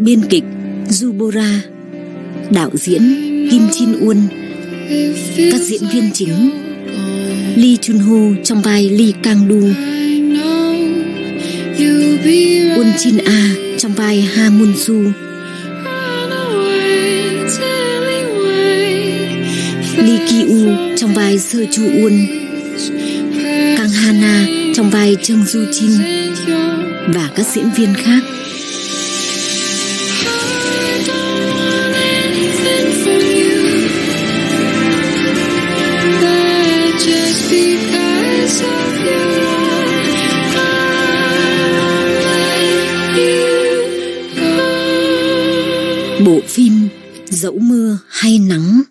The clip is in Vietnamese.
biên kịch Zubora, đạo diễn Kim Chin Uon, các diễn viên chính Lee Chun Ho trong vai Lee Kang Du, Uon Chin A trong vai Ha Mun Su, Lee Ki U trong vai Sơ Chu Uon, Kang Hana trong vai Trương Du Chin và các diễn viên khác. Bộ phim Dẫu mưa hay nắng.